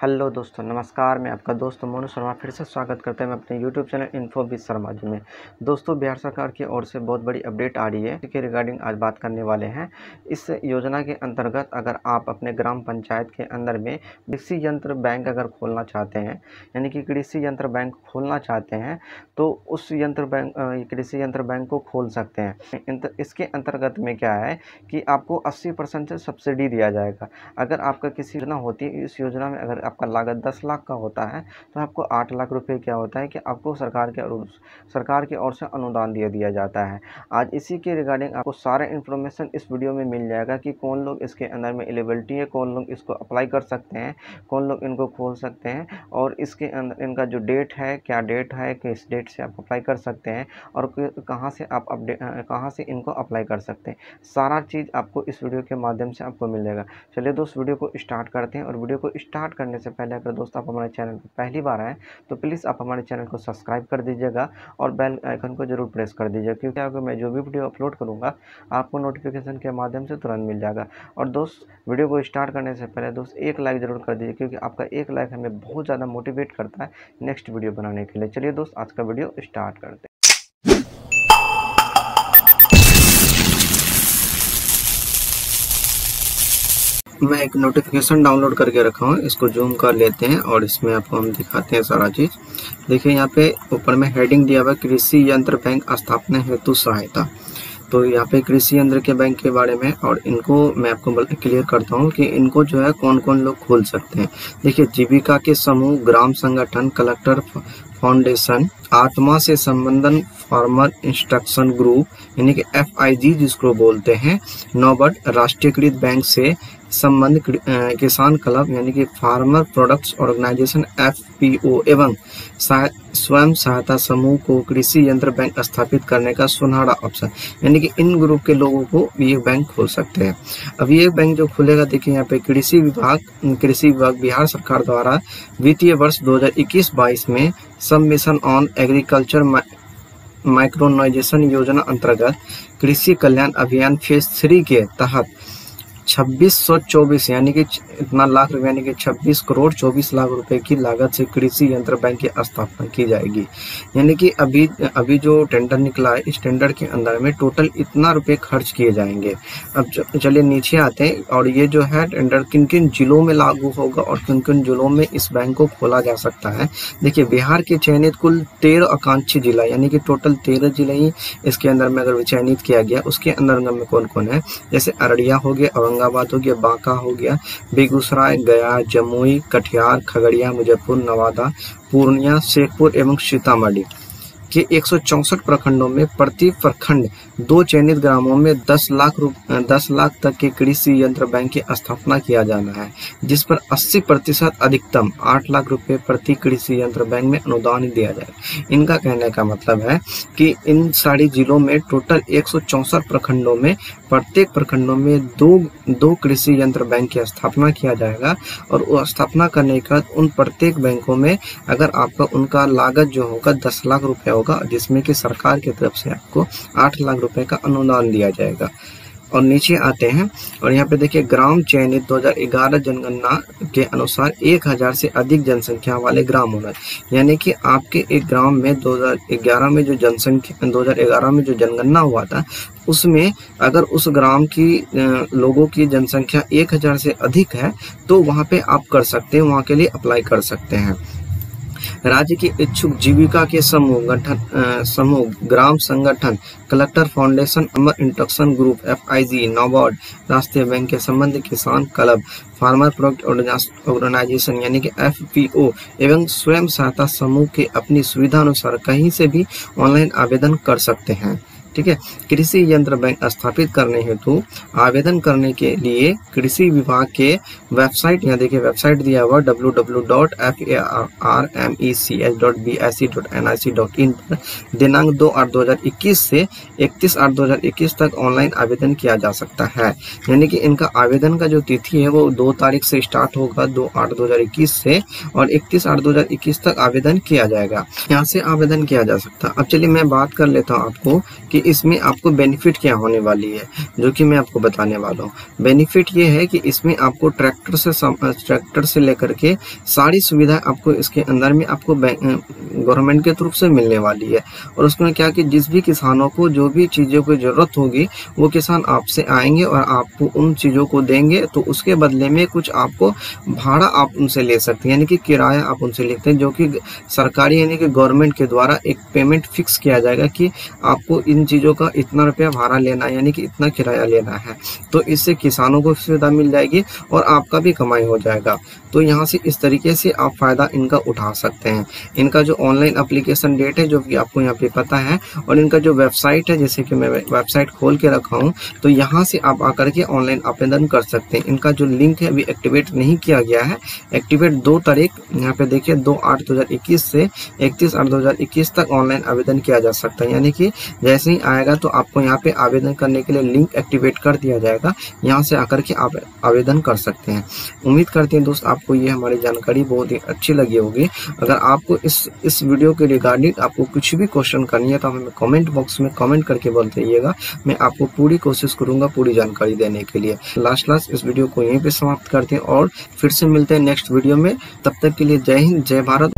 Hello दोस्तों, नमस्कार, मैं आपका दोस्त मोनू शर्मा फिर से स्वागत करते हैं मैं अपने YouTube channel info with Sharma ji में। दोस्तों, बिहार सरकार की ओर से बहुत बड़ी अपडेट आ रही है इसके रिगार्डिंग आज बात करने वाले हैं। इस योजना के अंतर्गत अगर आप अपने ग्राम पंचायत के अंदर में कृषि यंत्र बैंक अगर खोलना चाहते हैं, यानी कि कृषि यंत्र बैंक खोलना चाहते हैं तो उस यंत्र बैंक कृषि यंत्र बैंक को खोल सकते हैं। इसके अंतर्गत में क्या है कि आपको अस्सी परसेंट सब्सिडी दिया जाएगा। अगर आपका किसी योजना होती है, इस योजना में अगर आपका लागत दस लाख का होता है तो आपको आठ लाख रुपए क्या होता है कि आपको सरकार के सरकार की ओर से अनुदान दिया दिया जाता है। आज इसी के रिगार्डिंग आपको सारा इन्फॉर्मेशन इस वीडियो में मिल जाएगा कि कौन लोग इसके अंदर में एलिबिलिटी है, कौन लोग इसको अप्लाई कर सकते हैं, कौन लोग इनको खोल सकते हैं और इसके अंदर इनका जो डेट है, क्या डेट है, किस डेट से आप अप्लाई कर सकते हैं और कहाँ से आप अपडेट कहाँ से इनको अप्लाई कर सकते हैं। सारा चीज़ आपको इस वीडियो के माध्यम से आपको मिल जाएगा। चलिए दोस्त वीडियो को स्टार्ट करते हैं और वीडियो को स्टार्ट करने से पहले अगर दोस्त आप हमारे चैनल पर पहली बार आएँ तो प्लीज़ आप हमारे चैनल को सब्सक्राइब कर दीजिएगा और बेल आइकन को ज़रूर प्रेस कर दीजिएगा, क्योंकि अगर मैं जो भी वीडियो अपलोड करूँगा, आपको नोटिफिकेशन के माध्यम से तुरंत मिल जाएगा। और दोस्त, वीडियो को स्टार्ट करने से पहले दोस्त, एक लाइक ज़रूर कर दीजिए, क्योंकि आपका एक लाइक हमें बहुत ज़्यादा मोटिवेट करता है नेक्स्ट वीडियो बनाने के लिए। चलिए दोस्त, आज का वीडियो स्टार्ट करते हैं। मैं एक नोटिफिकेशन डाउनलोड करके रखा हूँ। इसको जूम कर लेते हैं और इसमें आपको हम दिखाते हैं सारा चीज़। देखिए, यहाँ पे ऊपर में हेडिंग दिया हुआ कृषि यंत्र बैंक स्थापना हेतु सहायता। तो यहाँ पे कृषि यंत्र के बैंक के बारे में और इनको मैं आपको क्लियर करता हूँ कि इनको जो है कौन कौन लोग खोल सकते हैं। देखिए, जीविका के समूह, ग्राम संगठन कलेक्टर फाउंडेशन आत्मा से संबंधन फार्मर इंस्ट्रक्शन ग्रुप यानी कि एफआईजी जिसको बोलते हैं नौबट राष्ट्रीयकृत बैंक से संबंध किसान क्लब, यानी कि फार्मर प्रोडक्ट्स ऑर्गेनाइजेशन एफ़ एवं स्वयं सहायता समूह को कृषि यंत्र बैंक स्थापित करने का सुनहरा अवसर। यानी कि इन ग्रुप के लोगों को ये बैंक खोल सकते हैं। अब ये बैंक जो खुलेगा, देखिए यहाँ पे कृषि विभाग कृषि विभाग बिहार सरकार द्वारा वित्तीय वर्ष 2021-22 में सब मिशन ऑन एग्रीकल्चर माइक्रोनाइजेशन योजना अंतर्गत कृषि कल्याण अभियान फ़ेज़ थ्री के तहत छब्बीस सौ चौबीस, यानी कि इतना लाख रुपए, यानी कि छब्बीस करोड़ चौबीस लाख रुपए की लागत से कृषि यंत्र बैंक की स्थापना की जाएगी। यानी कि अभी अभी जो टेंडर निकला है, इस टेंडर के अंदर में टोटल इतना रुपए खर्च किए जाएँगे। अब चलिए नीचे आते हैं, और ये जो है टेंडर किन किन जिलों में लागू होगा और किन किन जिलों में इस बैंक को खोला जा सकता है। देखिए, बिहार के चयनित कुल तेरह आकांक्षी जिला, यानी कि टोटल तेरह ज़िले ही इसके अंदर में अगर चयनित किया गया, उसके अंदर में कौन कौन है? जैसे अररिया हो गया औरंगाबाद हो गया बांका हो गया। बेगूसराय, गया, जमुई, कटिहार, खगड़िया मुजफ्फर नवादा, पूर्णिया, शेखपुर एवं सीतामढ़ी। के एक प्रखंडों में प्रति प्रखंड दो चयनित ग्रामों में 10 लाख दस लाख तक के कृषि यंत्र बैंक की स्थापना किया जाना है, जिस पर 80 प्रतिशत अधिकतम 8 लाख रुपए प्रति कृषि यंत्र बैंक में अनुदान दिया जाए। इनका कहने का मतलब है कि इन सारी जिलों में टोटल एक प्रखंडों में, प्रत्येक प्रखंडों में दो दो कृषि यंत्र बैंक की स्थापना किया जाएगा और स्थापना करने के बाद उन प्रत्येक बैंकों में अगर आपका उनका लागत जो होगा दस लाख रुपए होगा, जिसमें कि सरकार की तरफ़ से आपको आठ लाख रुपए का अनुदान दिया जाएगा। और नीचे आते हैं, और यहाँ पे देखिए, ग्राम चयनित 2011 जनगणना के अनुसार 1000 से अधिक जनसंख्या वाले ग्राम होना यानी कि आपके एक ग्राम में 2011 में जो जनसंख्या 2011 में जो जनगणना हुआ था, उसमें अगर उस ग्राम की लोगों की जनसंख्या 1000 से अधिक है तो वहाँ पे आप कर सकते हैं, वहाँ के लिए अप्लाई कर सकते हैं। राज्य के इच्छुक जीविका के समूह गठन समूह ग्राम संगठन कलेक्टर फाउंडेशन, अमर इंटक्शन group F I G NABARD राष्ट्रीय बैंक के संबंध किसान क्लब, फार्मर प्रोडक्ट ऑर्गेनाइजेशन यानी कि एफ़ पी ओ एवं स्वयं सहायता समूह के अपनी सुविधा अनुसार कहीं से भी ऑनलाइन आवेदन कर सकते हैं। ठीक है? कृषि यंत्र बैंक स्थापित करने हेतु आवेदन करने के लिए कृषि विभाग के वेबसाइट, यहाँ देखिए वेबसाइट दिया हुआ W W dot F A R M E C H dot B S C dot N I C dot in पर दिनांक दो आठ दो हज़ार इक्कीस से इकतीस आठ दो हज़ार इक्कीस तक ऑनलाइन आवेदन किया जा सकता है। यानी कि इनका आवेदन का जो तिथि है, वो दो तारीख से स्टार्ट होगा, दो आठ दो हज़ार इक्कीस से और इकतीस आठ दो हज़ार इक्कीस तक आवेदन किया जाएगा। यहाँ से आवेदन किया जा सकता अब चलिए मैं बात कर लेता हूँ आपको कि इसमें आपको बेनिफिट क्या होने वाली है, जो कि मैं आपको बताने वाला हूँ। बेनिफिट ये है कि इसमें आपको ट्रैक्टर से ट्रैक्टर से लेकर के सारी सुविधा आपको इसके अंदर में आपको गवर्नमेंट के तरफ़ से मिलने वाली है। और उसमें क्या कि जिस भी किसानों को जो भी चीज़ों की ज़रूरत होगी, वो किसान आपसे आएँगे और आपको उन चीज़ों को देंगे तो उसके बदले में कुछ आपको भाड़ा आप उनसे ले सकते हैं। यानी कि किराया आप उनसे लेते हैं, जो कि सरकारी यानी कि गवर्नमेंट के द्वारा एक पेमेंट फिक्स किया जाएगा कि आपको इन चीज़ों का इतना रुपया भाड़ा लेना है, यानी कि इतना किराया लेना है। तो इससे किसानों को सुविधा मिल जाएगी और आपका भी कमाई हो जाएगा। तो यहाँ से इस तरीके से आप फ़ायदा इनका उठा सकते हैं। इनका जो ऑनलाइन अप्लीकेशन डेट है, जो कि आपको यहाँ पे पता है। और इनका जो वेबसाइट है, जैसे कि मैं वेबसाइट खोल के रखा हूँ तो यहाँ से आप आकर के ऑनलाइन आवेदन कर सकते हैं। इनका जो लिंक है, अभी एक्टिवेट नहीं किया गया है। एक्टिवेट दो तारीख, यहाँ पे देखिए, दो आठ दो से इकतीस आठ दो तक ऑनलाइन आवेदन किया जा सकता है। यानी कि जैसे ही आएगा तो आपको यहाँ पे आवेदन करने के लिए लिंक एक्टिवेट कर दिया जाएगा। यहाँ से आकर के आप आवेदन कर सकते हैं। उम्मीद करते हैं दोस्त, आपको ये हमारी जानकारी बहुत ही अच्छी लगी होगी। अगर आपको इस वीडियो के रिगार्डिंग आपको कुछ भी क्वेश्चन करनी है तो हमें कमेंट बॉक्स में कमेंट करके बोल दीजिएगा। मैं आपको पूरी कोशिश करूँगा पूरी जानकारी देने के लिए। लास्ट लास्ट इस वीडियो को यहीं पे समाप्त करते हैं और फिर से मिलते हैं नेक्स्ट वीडियो में। तब तक के लिए जय हिंद, जय भारत।